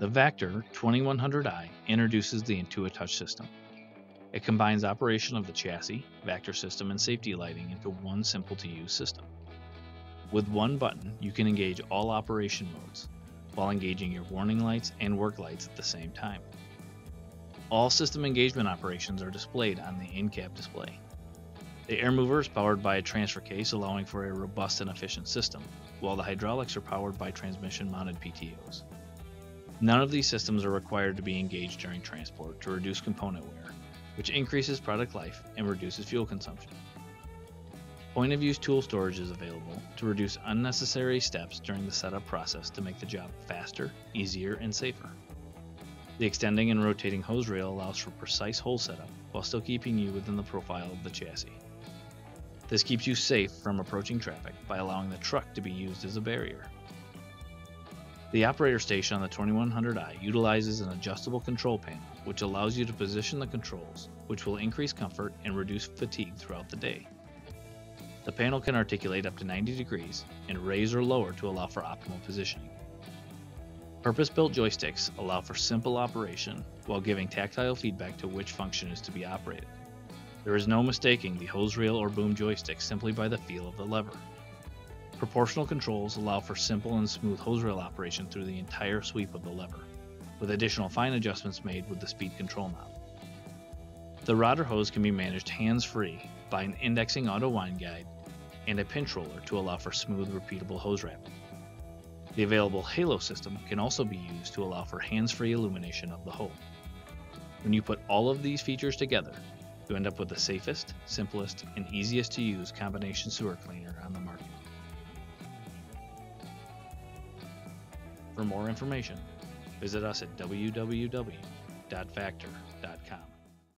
The Vactor 2100i introduces the IntuiTouch system. It combines operation of the chassis, Vactor system, and safety lighting into one simple to use system. With one button, you can engage all operation modes, while engaging your warning lights and work lights at the same time. All system engagement operations are displayed on the in-cab display. The air mover is powered by a transfer case allowing for a robust and efficient system, while the hydraulics are powered by transmission mounted PTOs. None of these systems are required to be engaged during transport to reduce component wear, which increases product life and reduces fuel consumption. Point of use tool storage is available to reduce unnecessary steps during the setup process to make the job faster, easier, and safer. The extending and rotating hose reel allows for precise hole setup while still keeping you within the profile of the chassis. This keeps you safe from approaching traffic by allowing the truck to be used as a barrier. The operator station on the 2100i utilizes an adjustable control panel which allows you to position the controls, which will increase comfort and reduce fatigue throughout the day. The panel can articulate up to 90 degrees and raise or lower to allow for optimal positioning. Purpose-built joysticks allow for simple operation while giving tactile feedback to which function is to be operated. There is no mistaking the hose reel or boom joystick simply by the feel of the lever. Proportional controls allow for simple and smooth hose reel operation through the entire sweep of the lever, with additional fine adjustments made with the speed control knob. The rod or hose can be managed hands-free by an indexing auto wind guide and a pinch roller to allow for smooth repeatable hose wrapping. The available Halo system can also be used to allow for hands-free illumination of the hole. When you put all of these features together, you end up with the safest, simplest, and easiest to use combination sewer cleaner on the market. For more information, visit us at www.vactor.com.